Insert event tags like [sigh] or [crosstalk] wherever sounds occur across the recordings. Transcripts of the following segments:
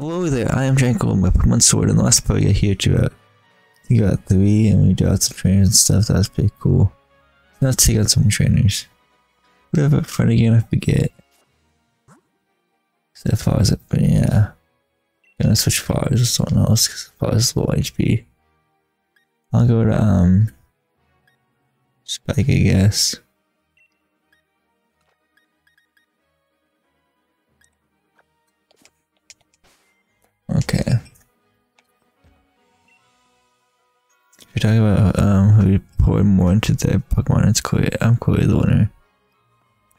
Hello there, I am Janko, my Pokemon Sword, and the last part we got here to uh, got three, and we got some trainers and stuff, that was pretty cool. Now let's take out some trainers. Whatever, fun again, I forget. So far as it, but yeah. I'm gonna switch fires with someone else, because is low HP. I'll go to, um, Spike, I guess. Okay. If you're talking about um who pour more into the Pokemon, it's clearly I'm clearly the winner.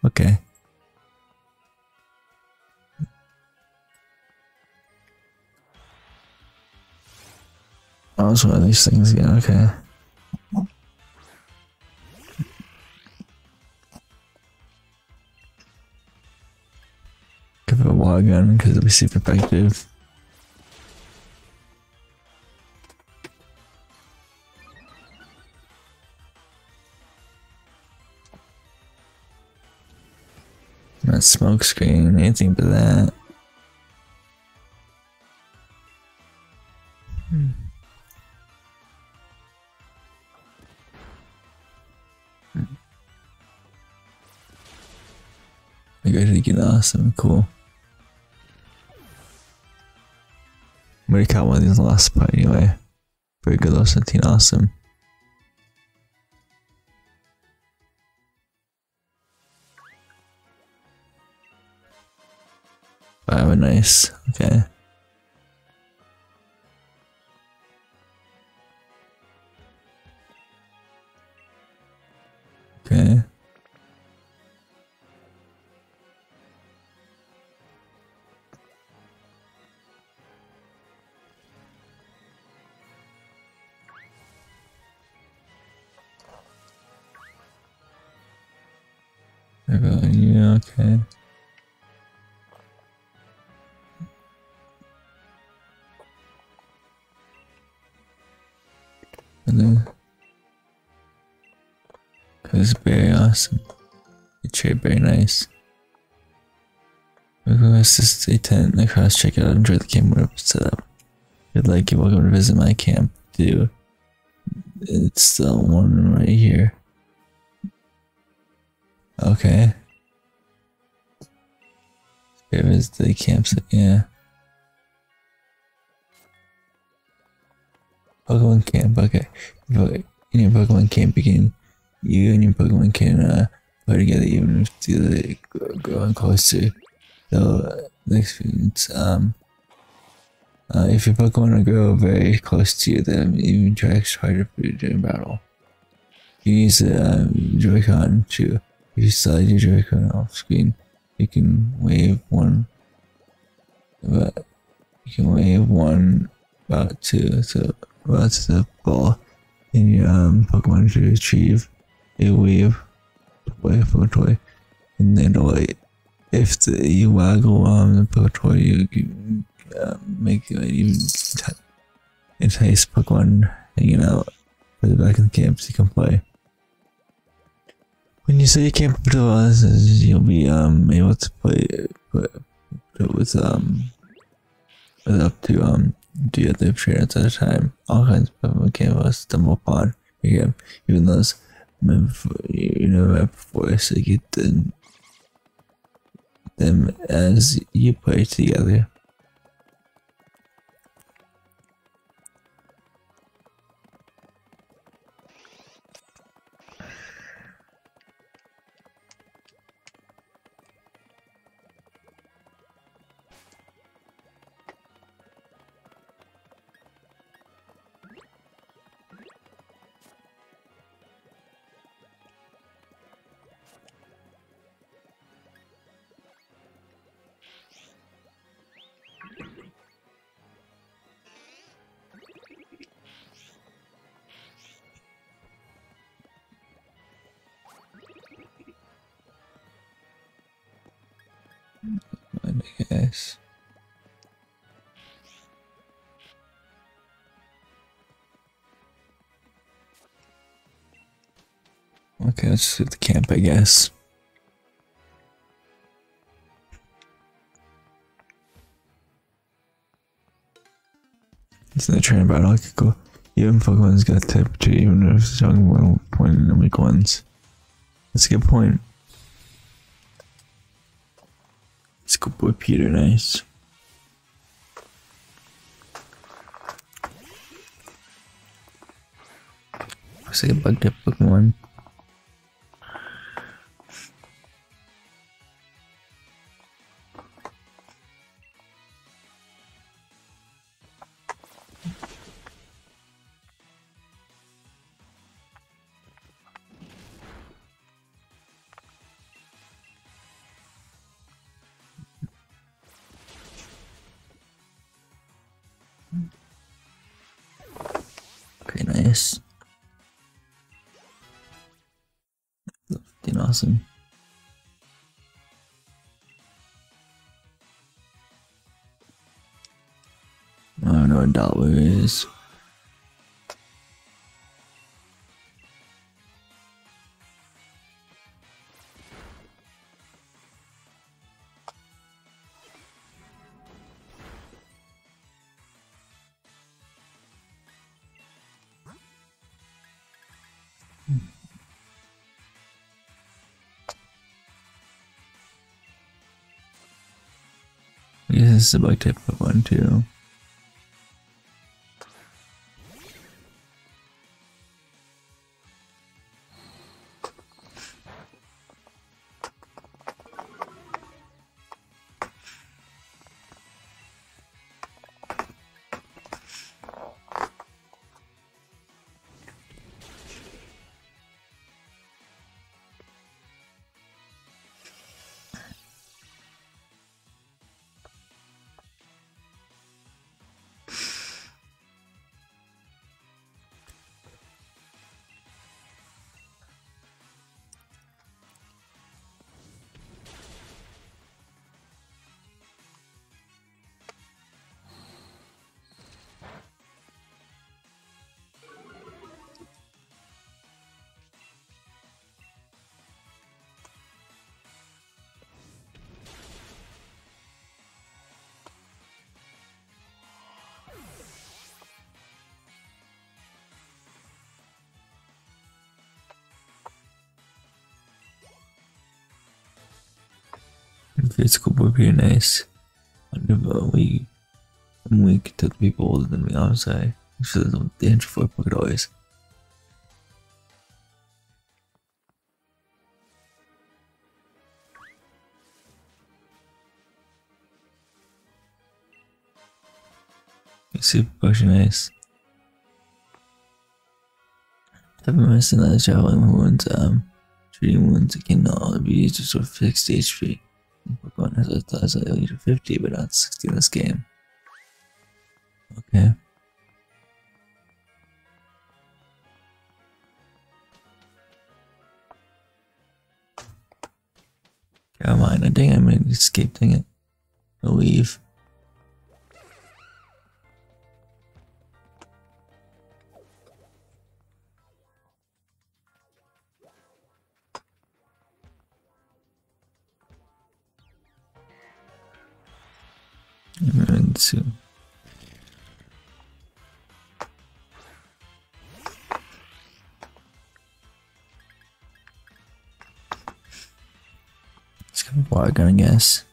Okay. Oh, it's one these things again, okay. Give it a water gun because it'll be super effective. Not smoke screen, anything but that. Hmm. I got to get awesome, cool. Gonna count one of these in the last part anyway. Very good though, 17 awesome. Nice. Okay. Okay. Yeah, okay. Cause it's very awesome. It's trade very nice. This is day 10. The cross check it out. Enjoy the camp we're set up. If you'd you're welcome to visit my camp too. It's the one right here. Okay. It was the campsite, yeah. Pokemon camp, okay. In your Pokemon camp, can, you and your Pokemon can uh, play together even if they're growing closer. So, the experience, um, uh, if your Pokemon grow very close to you, then even extra harder for you during battle. You use the um, Joy-Con to, if you slide your Joy-Con off screen, you can wave one, but you can wave one about two, so that's the ball in your um, Pokemon to retrieve a wave from a toy. And then like, if the, you waggle on the Pokemon you can uh, make it even entice Pokemon hanging out for the back of the camp so you can play. When you say you can't put us, you'll be um able to play with um with up to um two other trainers at a time. All kinds of Pokemon canvas stumble upon again, even those you know so you get them them as you play together. I guess. Okay, let's do the camp, I guess. The train battle. Okay, cool. Even Pokemon's got 2, even if it's talking about point in the weak ones. That's a good point. Let's go boy Peter, nice. Looks like a bug type Pokemon. I don't know what dollar is. I guess this is a bug type one too. Physical would be nice. About we I'm weak to people older than me, say. So the danger for pocket always. Super potion nice. Having medicine that is traveling wounds, um, treating wounds it can all be used to sort of 60 HP. Pokemon has a class of 50, but not 60 in this game. Okay. Come on, I think I'm gonna escape, dang it. I'll leave. Going to Let's go water I guess.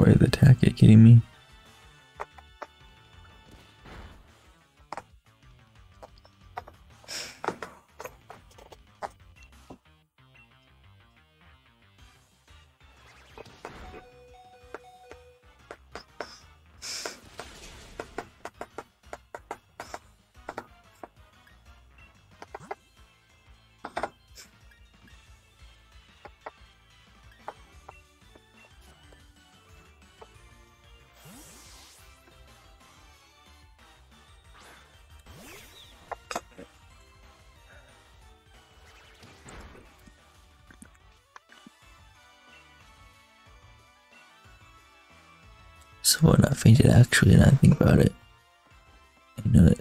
Boy, the attack, are you kidding me? So I not fainted actually, and I think about it. I know it.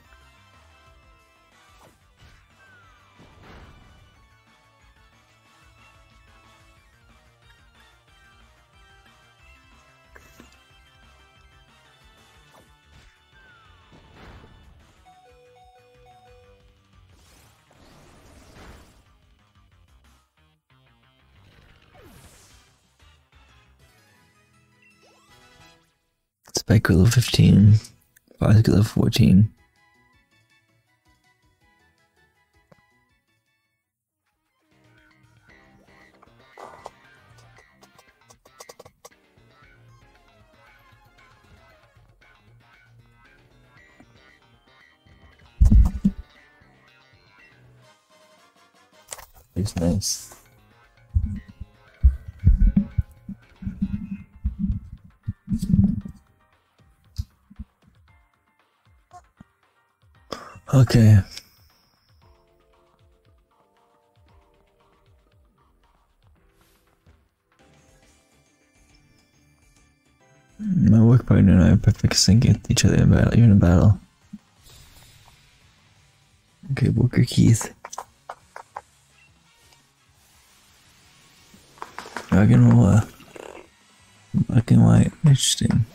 Level 15, Fossil level 14. Okay. My work partner and I are perfect sync with each other in battle, even in a battle. Okay, Booker Keith. Black and uh, black and white. Interesting.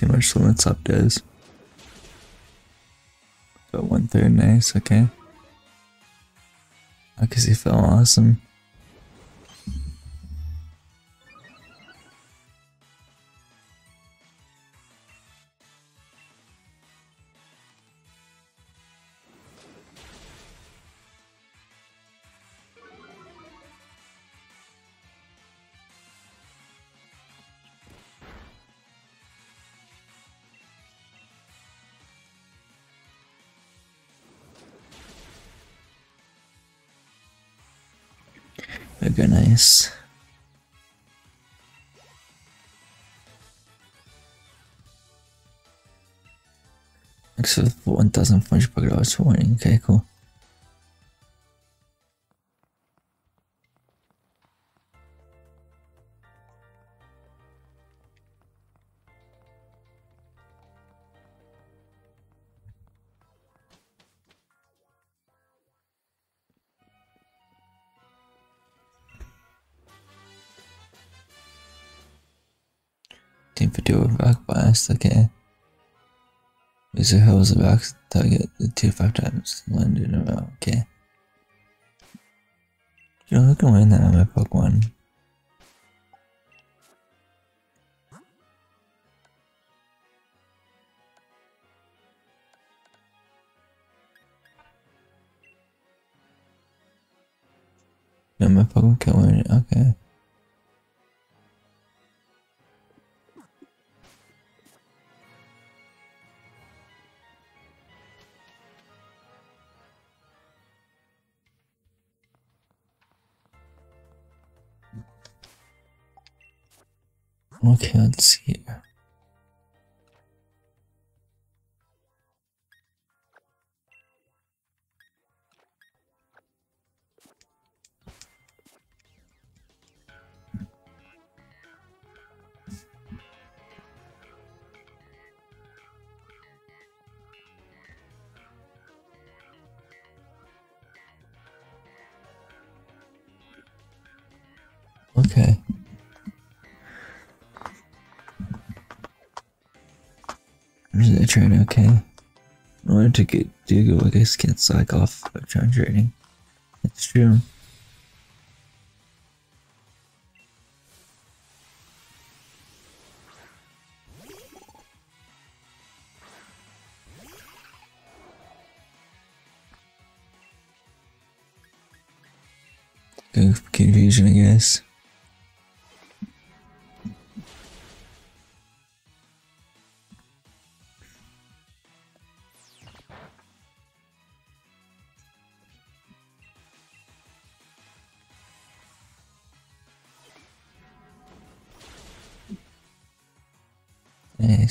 See much limits up does. About one third, nice, okay. I can see fell awesome. For 1400 per hours warning. Okay, cool. Team video back blast, okay. These are hills of back target the two five times landed in a okay. You know, look at win that on my Pokemon. No, my Pokemon can't win it, okay. Okay, let's see. Train okay? In order to get do go, I guess can't slack off electron training. That's true.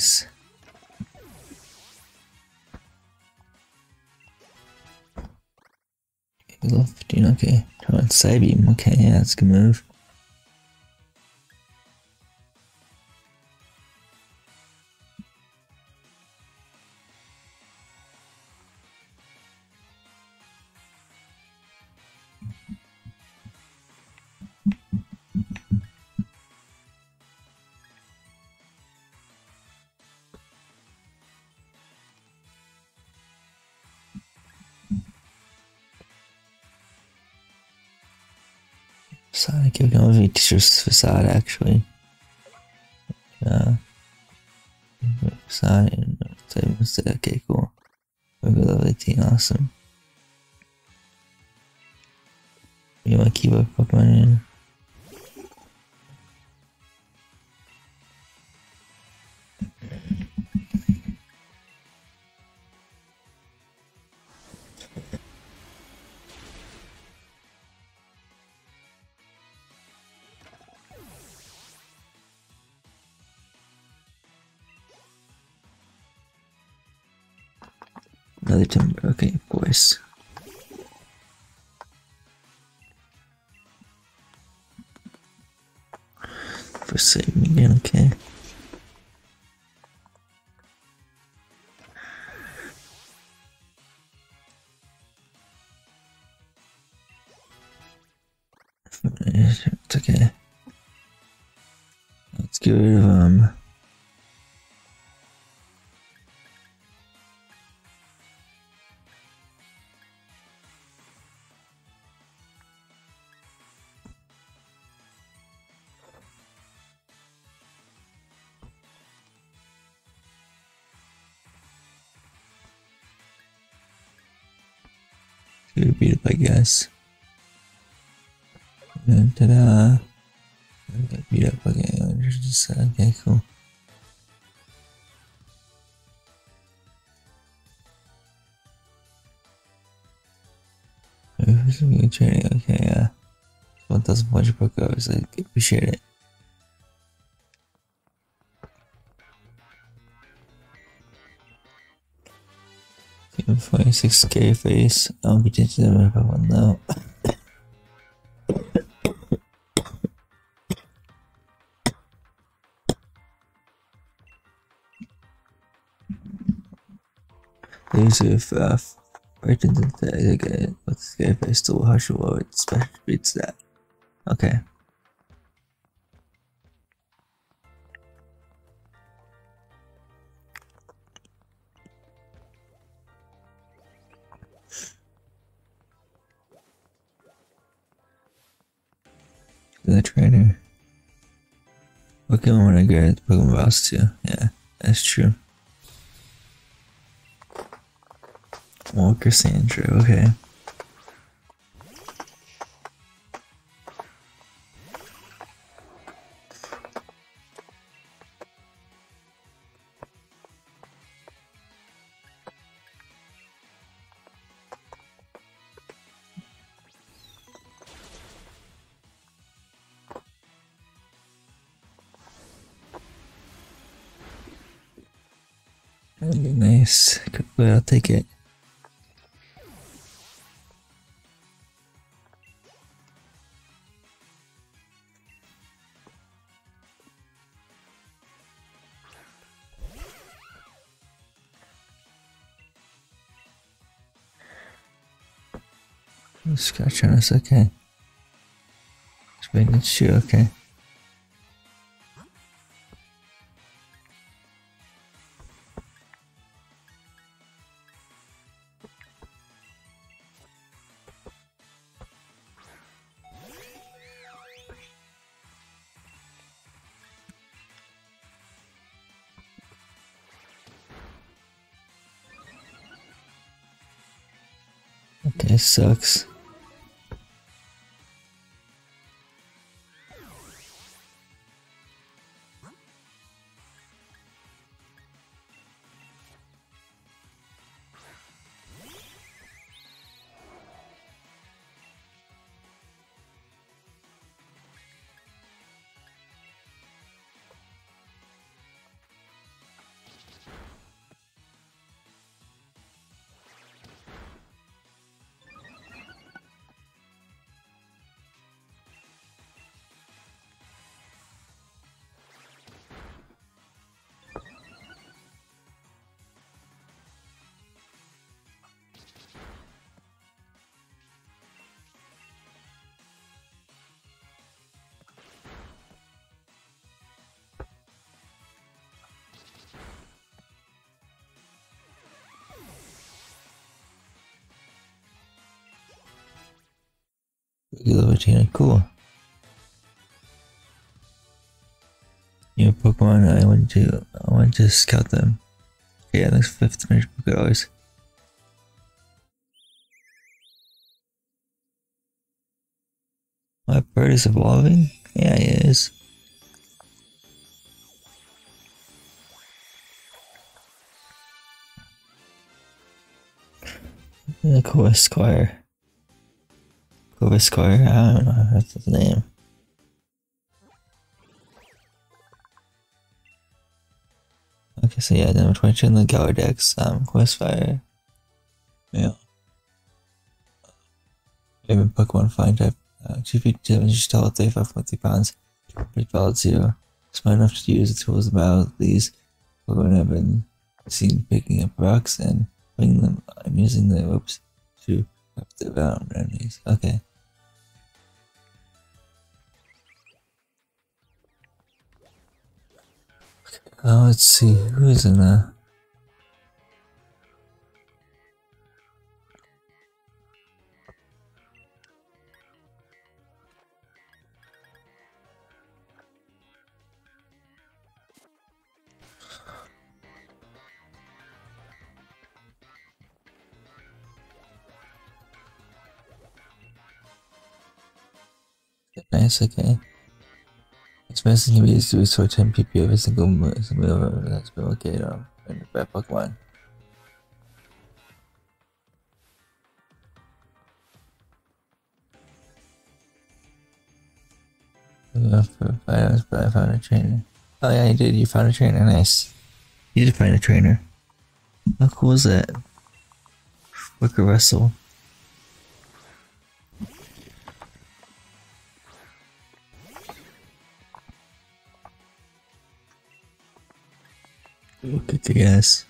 Nice. Level 15, okay. Turn on Psybeam, okay, yeah, that's a good move. Teacher's facade actually. Yeah. And okay, cool. We'll go level 18, awesome. You want to keep a Pokemon in? Another timber, okay, of course. For saving again, okay. It's okay. Let's get rid of um I guess. And ta-da! Got beat up again. Just, okay, cool. Training, okay, yeah. 1000 points per goes, I appreciate it. Team 46k face. I'll be changing the map one now. These if uh right into the again with the face to hush what special beats that. Okay. Gonna Pokemon Boss too. Yeah, that's true. Walker Sandra, okay. Nice. Good, I'll take it. Scratch on us, okay. It's been sure. Okay, sucks. Retainer, cool. New Pokemon, I want to, I want to scout them. Yeah, next 1500 Pokedollars. My bird is evolving? Yeah, it is. The Esquire. Cool Esquire, I don't know that's his name. Okay, so yeah, number 22 in the Galadex, um, Questfire. Yeah. Favorite Pokemon find type. Uh, 2 feet 7 inches tall, 35.3 pounds. Pretty valid zero. Smart enough to use the tools about these Pokemon have been seen picking up rocks and putting them. I'm using the ropes to up the bound enemies. Okay. Uh, let's see, who's in there? Nice, okay. Can be used to restore 10 PP every single move that's been located on in the Pokemon. For five but I found a trainer. Oh yeah, you did. You found a trainer. Nice. You did find a trainer. How cool is that? Wicker Wrestle. The gas.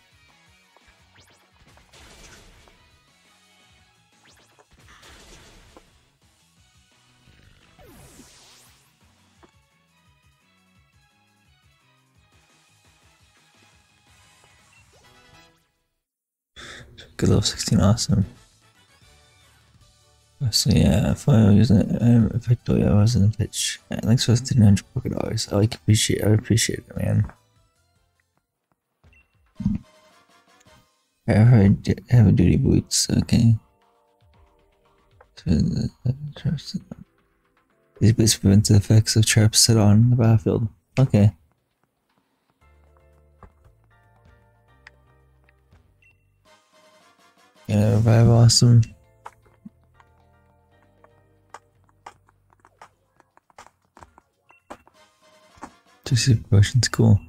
Good level 16, awesome. So yeah, if I was in, uh, told you I was in the pitch, thanks for 300 Pokedollars. I like appreciate, I appreciate it, man. I heard heavy duty boots, okay. These boots prevent the effects of traps set on the battlefield. Okay. Yeah, revive awesome. Just Two potions, cool.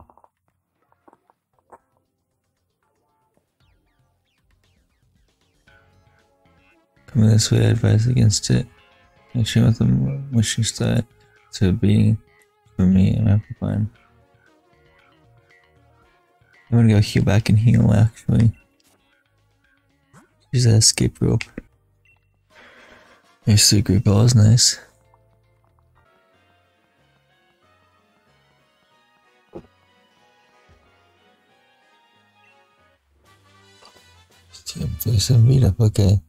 Coming this I advise against it. Actually, with the wishing start to be for me and amplifying. I'm gonna go heal back and heal actually. Use that escape rope. Your secret ball is nice. Face and meet up, okay.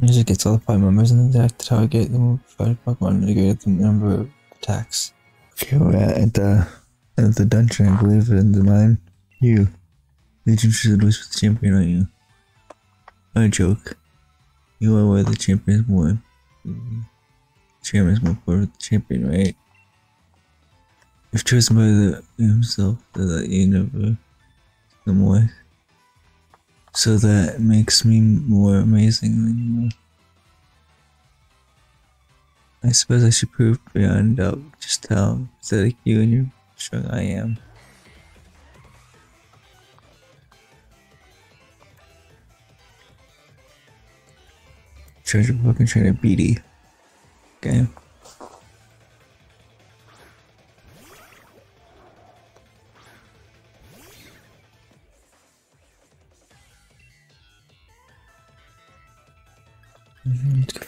Usually gets all the five members and then attack to target, then five Pokemon to get the number of attacks. Okay, we're uh, at the of the dungeon, I believe, in the mine. You. Legion should lose with the champion, aren't you? A joke. You are where the champion is more. Champion is more part of the champion, right? If chosen by the himself, that you never no more. So that makes me more amazing than you. I suppose I should prove beyond doubt just how pathetic you and your strong I am. Treasure book and trainer BD. Okay.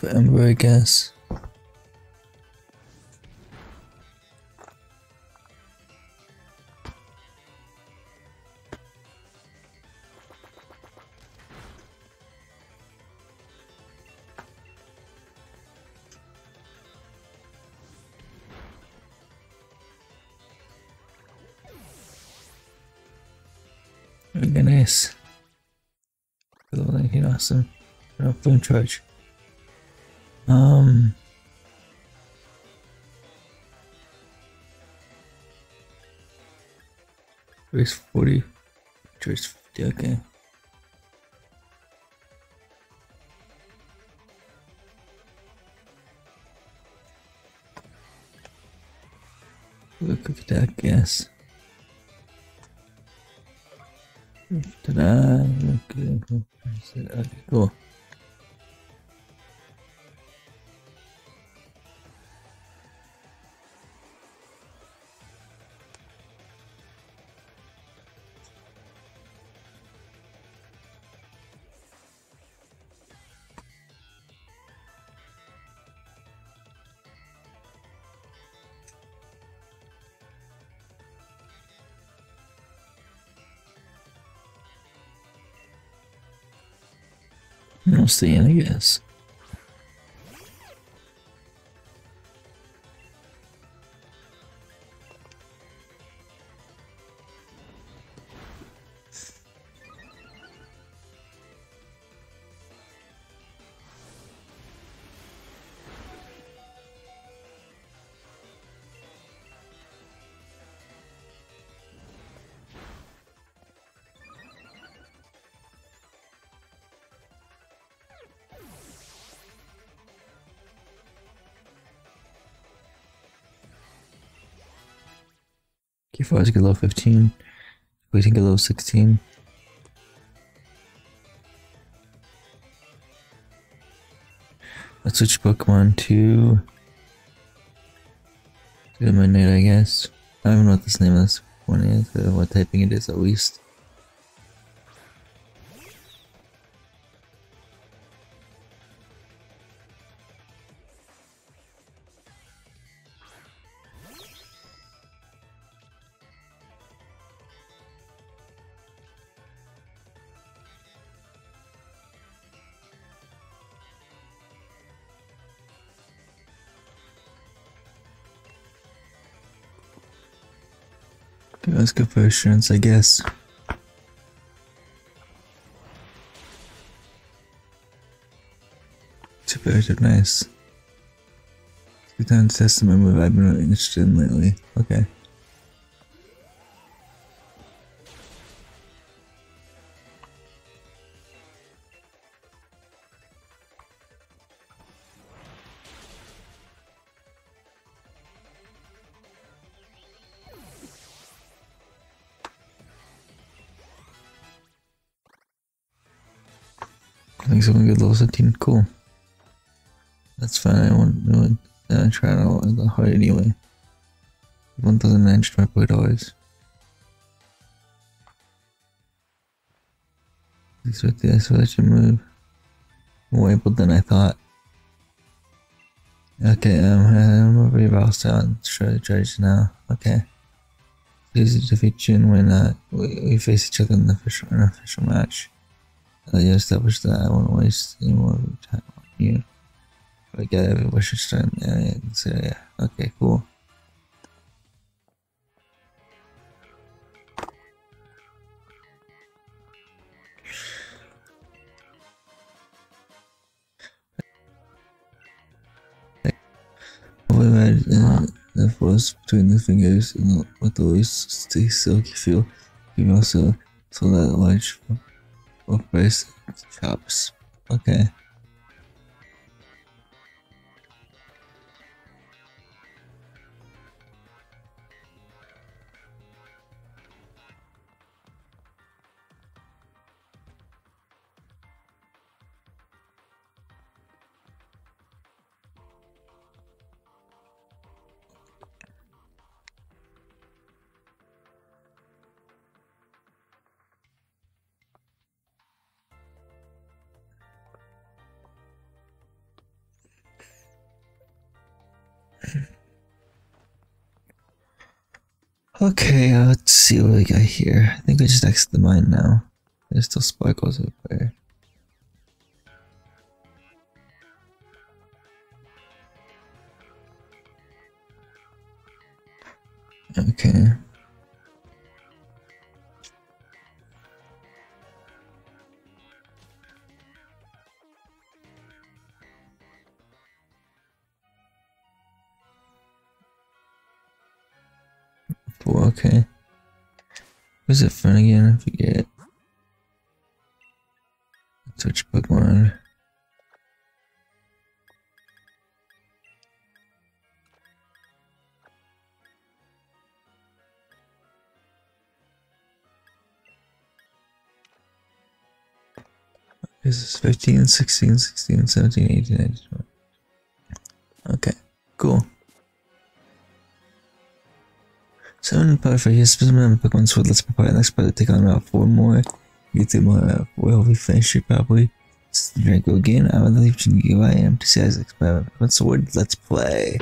Ember, I guess. Look at this. Awesome. I'm charge. Um. Race 40. Charge 50, okay. Quick attack, yes. Ta-da! Okay, okay, cool. We'll see, I Q4 is level 15. We Waiting get level 16. Let's switch Pokemon to Midnight, I guess. I don't even know what this name of this one is, uh, what typing it is at least. Let's go for assurance, I guess. Super nice. Good time to test my move I've been really interested in lately. Okay. Cool. That's fine. I won't really uh, try it out the hard anyway. 1095 dollars. This with this, so that should move more able than I thought. Okay, um, I'm boss down. Try judge now. Okay. Easy to defeat you when uh, we, we face each other in the official, in official match. Uh, you established that I won't waste any more time on you. I get every strength. Yeah, yeah, so yeah. Okay, cool. Uh, the force between the fingers and with always stay silky feel. You can also so that large face chops. Okay. [laughs] Okay, uh, let's see what we got here. I think we just exit the mine now. There's still sparkles over there. Was it fun again? I forget. Switch Pokemon. This is 15, 16, 16, 17, 18, 19, 20. Okay, cool. Seven perfect. Yes, specimen Pokemon Sword. Let's prepare next part to take on about four more. Get through more. Uh, well, we finish it probably. Draco again. Leave you. I am to say as Pokemon Sword. Let's play.